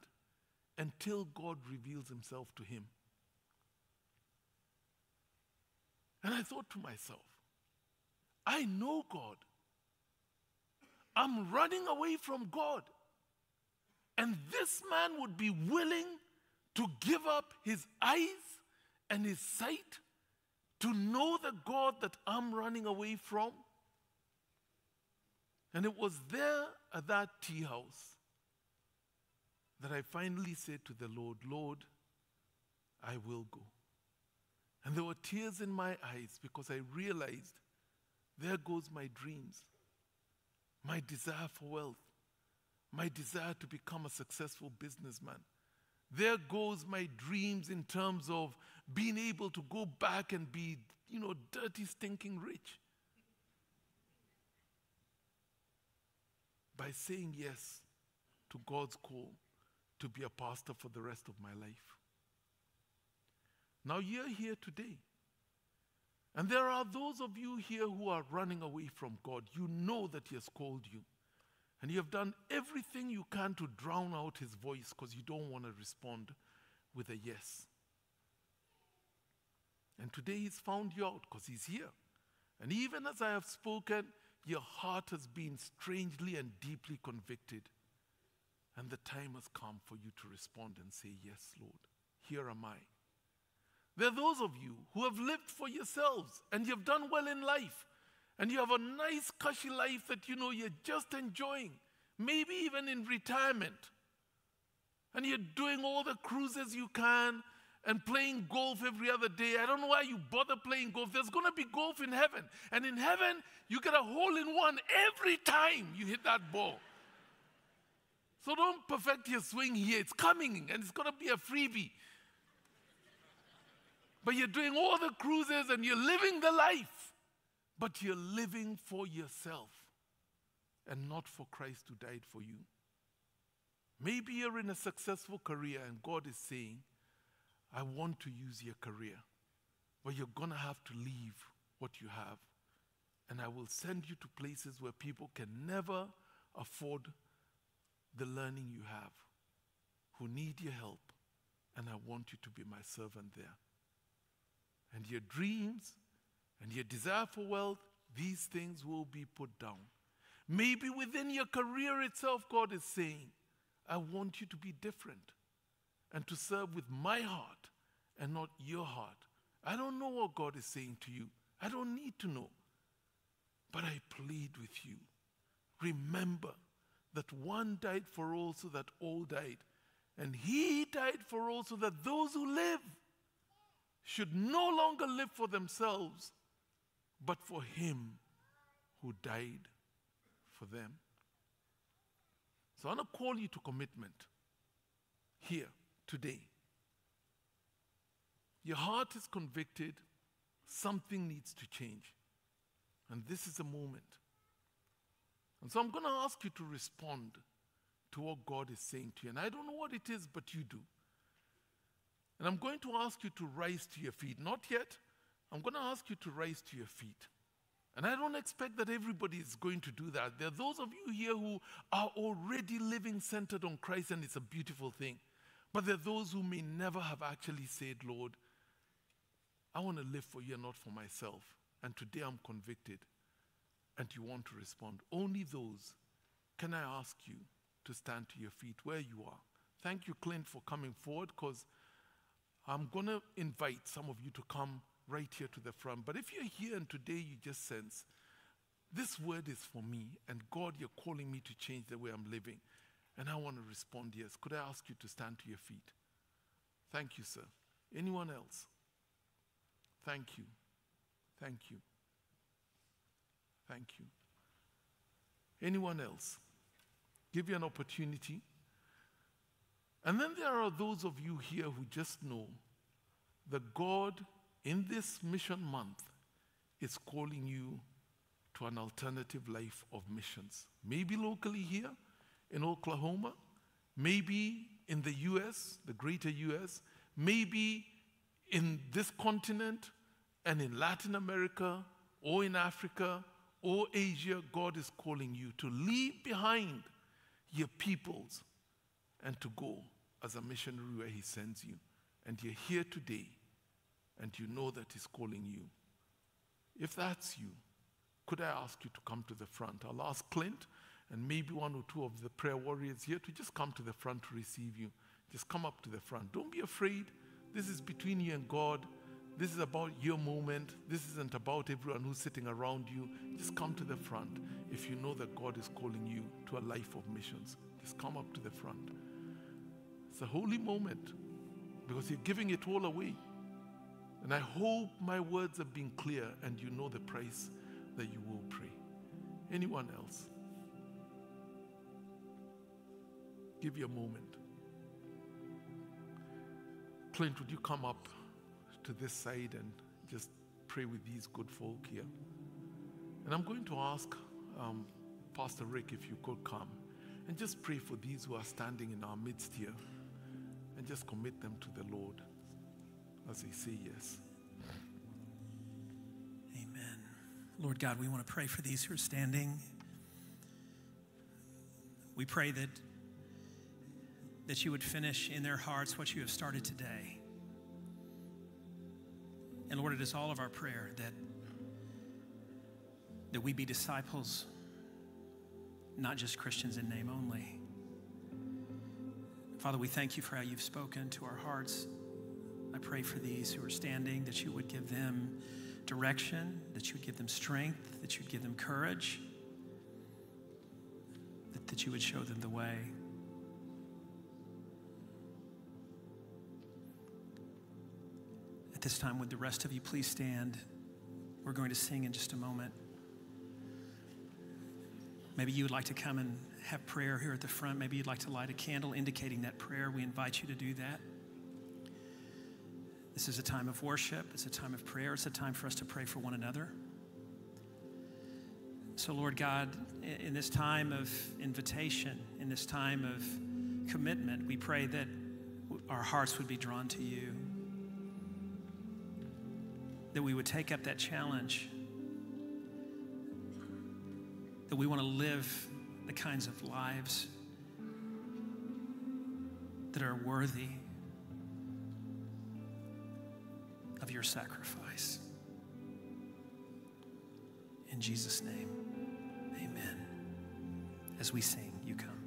until God reveals himself to him. And I thought to myself, I know God. I'm running away from God. And this man would be willing to give up his eyes and his sight to know the God that I'm running away from. And it was there at that tea house that I finally said to the Lord, Lord, I will go. And there were tears in my eyes because I realized there goes my dreams, my desire for wealth, my desire to become a successful businessman. There goes my dreams in terms of being able to go back and be, you know, dirty, stinking rich. By saying yes to God's call to be a pastor for the rest of my life. Now you're here today. And there are those of you here who are running away from God. You know that He has called you. And you have done everything you can to drown out His voice because you don't want to respond with a yes. And today He's found you out because He's here. And even as I have spoken, your heart has been strangely and deeply convicted. And the time has come for you to respond and say, Yes, Lord, here am I. There are those of you who have lived for yourselves and you've done well in life. And you have a nice, cushy life that you know you're just enjoying, maybe even in retirement. And you're doing all the cruises you can and playing golf every other day. I don't know why you bother playing golf. There's going to be golf in heaven. And in heaven, you get a hole in one every time you hit that ball. So don't perfect your swing here. It's coming and it's going to be a freebie. But you're doing all the cruises and you're living the life. But you're living for yourself and not for Christ who died for you. Maybe you're in a successful career and God is saying, I want to use your career, but you're going to have to leave what you have. And I will send you to places where people can never afford the learning you have, who need your help. And I want you to be my servant there. And your dreams and your desire for wealth, these things will be put down. Maybe within your career itself, God is saying, I want you to be different and to serve with my heart and not your heart. I don't know what God is saying to you. I don't need to know. But I plead with you. Remember that one died for all so that all died. And he died for all so that those who live should no longer live for themselves, but for him who died for them. So I want to call you to commitment here today. Your heart is convicted, something needs to change. And this is a moment. And so I'm going to ask you to respond to what God is saying to you. And I don't know what it is, but you do. And I'm going to ask you to rise to your feet. Not yet. I'm going to ask you to rise to your feet. And I don't expect that everybody is going to do that. There are those of you here who are already living centered on Christ, and it's a beautiful thing. But there are those who may never have actually said, Lord, I want to live for you and not for myself. And today I'm convicted. And you want to respond. Only those can I ask you to stand to your feet where you are. Thank you, Clint, for coming forward because I'm going to invite some of you to come right here to the front. But if you're here and today you just sense, this word is for me, and God, you're calling me to change the way I'm living, and I want to respond yes, could I ask you to stand to your feet? Thank you, sir. Anyone else? Thank you. Thank you. Thank you. Anyone else? Give you an opportunity. And then there are those of you here who just know that God, in this mission month, is calling you to an alternative life of missions. Maybe locally here in Oklahoma, maybe in the US, the greater US, maybe in this continent and in Latin America or in Africa or Asia, God is calling you to leave behind your peoples and to go as a missionary where He sends you, and you're here today, and you know that He's calling you. If that's you, could I ask you to come to the front? I'll ask Clint and maybe one or two of the prayer warriors here to just come to the front to receive you. Just come up to the front. Don't be afraid. This is between you and God. This is about your moment. This isn't about everyone who's sitting around you. Just come to the front if you know that God is calling you to a life of missions. Just come up to the front. It's a holy moment because you're giving it all away. And I hope my words have been clear and you know the price that you will pray. Anyone else? Give you a moment. Clint, would you come up to this side and just pray with these good folk here? And I'm going to ask um, Pastor Rick if you could come and just pray for these who are standing in our midst here and just commit them to the Lord as they say yes. Amen. Lord God, we want to pray for these who are standing. We pray that, that you would finish in their hearts what you have started today. And Lord, it is all of our prayer that, that we be disciples, not just Christians in name only. Father, we thank you for how you've spoken to our hearts. I pray for these who are standing that you would give them direction, that you would give them strength, that you would give them courage, that, that you would show them the way. At this time, would the rest of you please stand? We're going to sing in just a moment. Maybe you would like to come and have prayer here at the front. Maybe you'd like to light a candle indicating that prayer. We invite you to do that. This is a time of worship, it's a time of prayer, it's a time for us to pray for one another. So, Lord God, in this time of invitation, in this time of commitment, we pray that our hearts would be drawn to you, that we would take up that challenge, that we want to live the kinds of lives that are worthy of your sacrifice. In Jesus' name, amen. As we sing, you come.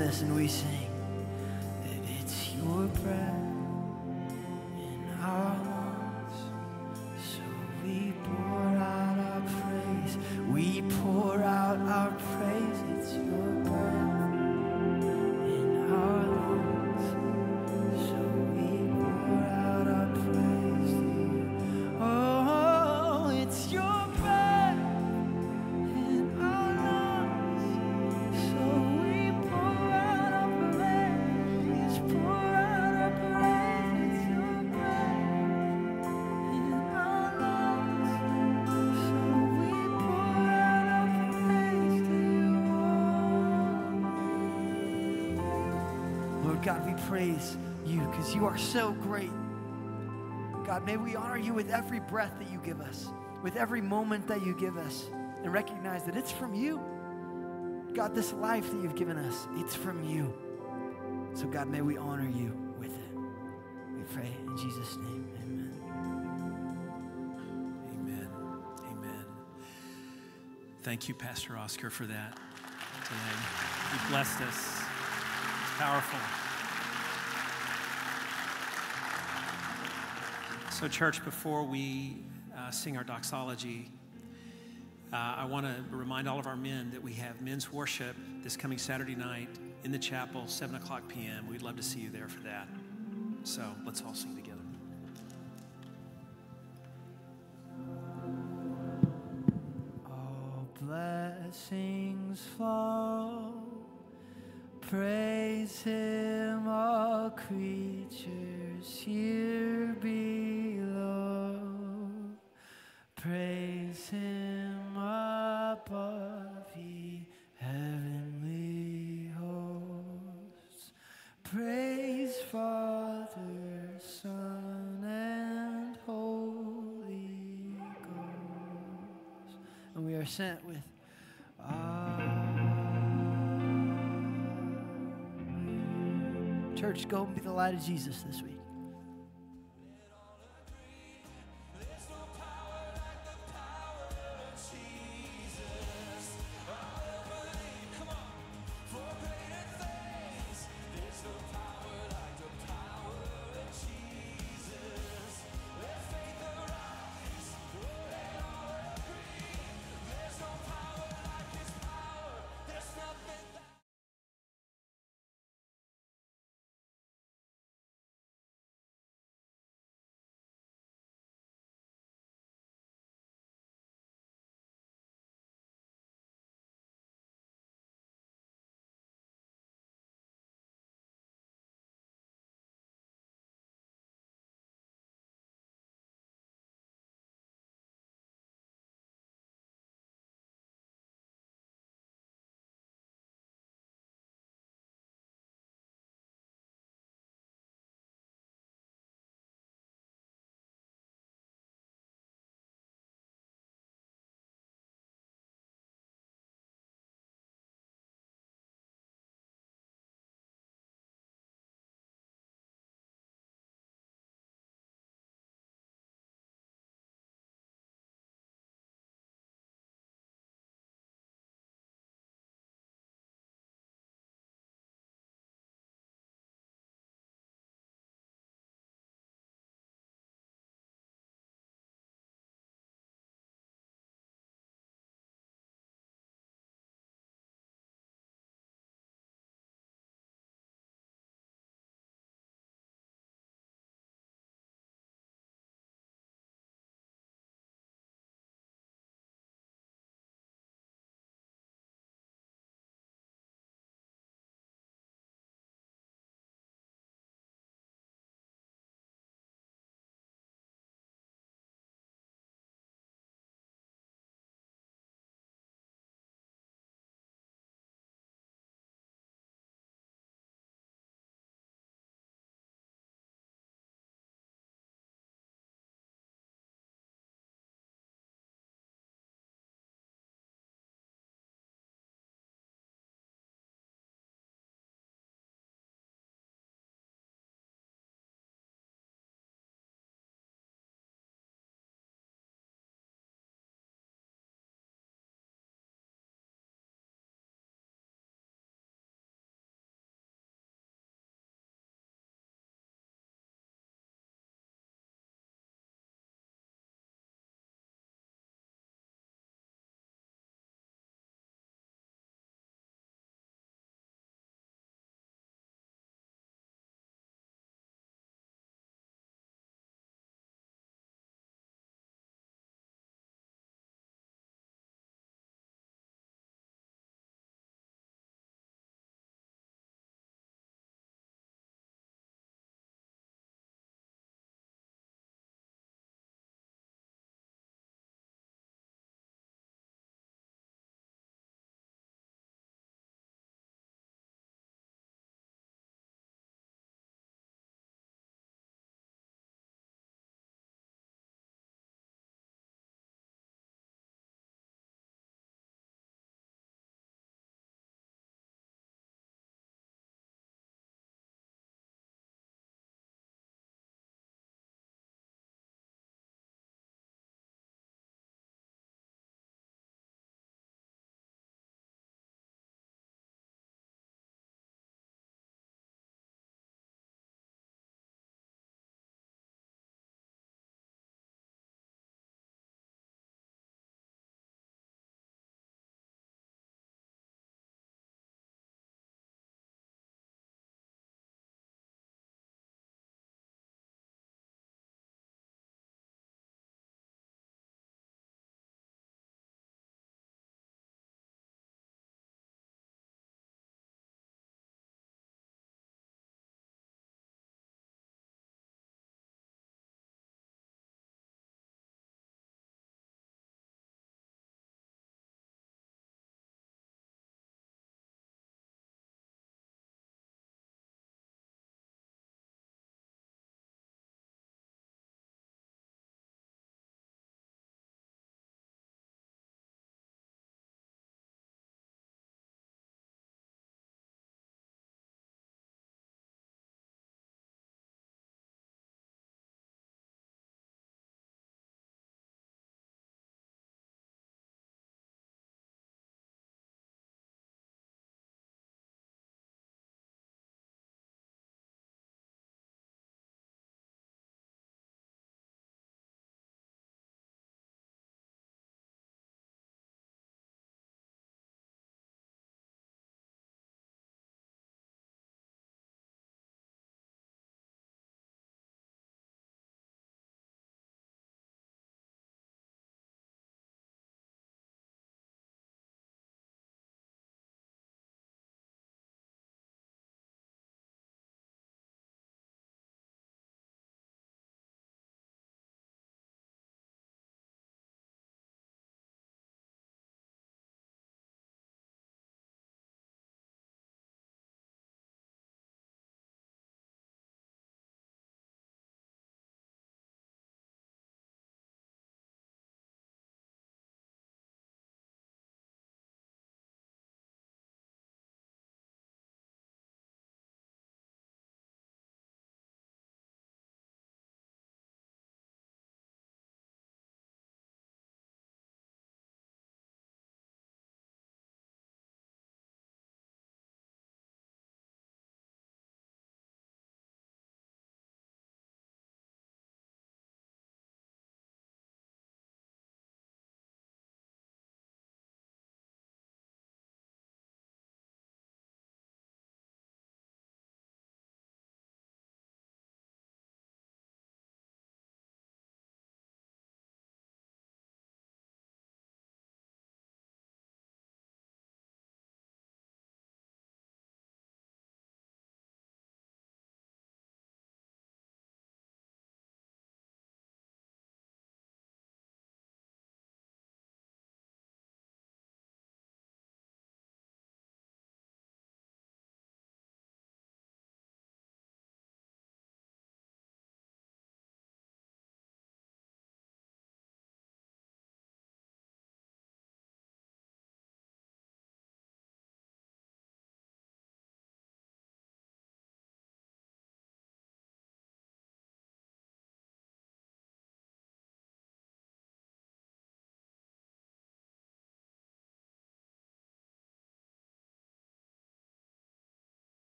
This and we sing God, we praise you because you are so great. God, may we honor you with every breath that you give us, with every moment that you give us, and recognize that it's from you. God, this life that you've given us, it's from you. So, God, may we honor you with it. We pray in Jesus' name. Amen. Amen. Amen. Thank you, Pastor Oscar, for that today. You blessed us. It's powerful. So, church, before we uh, sing our doxology, uh, I want to remind all of our men that we have men's worship this coming Saturday night in the chapel, 7 o'clock p.m. We'd love to see you there for that. So, let's all sing together. All blessings flow. Praise him, all creatures here below. Praise him above, ye heavenly hosts. Praise Father, Son, and Holy Ghost. And we are sent with Amen. Church, go and be the light of Jesus this week.